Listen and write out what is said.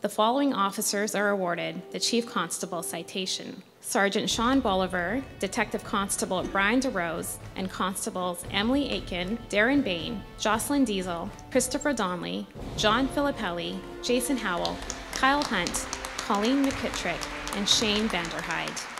The following officers are awarded the Chief Constable citation. Sergeant Shawn Bollivar, Detective Constable Brian Durose, and Constables Emily Aitken, Darren Bayne, Jocelyn Deziel, Christopher Donnelly, John Filippelli, Jason Howell, Kyle Hunt, Colleen McKitrick, and Shayne Van Der Hijde.